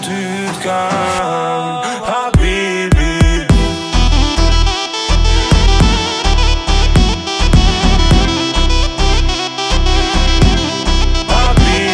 tu te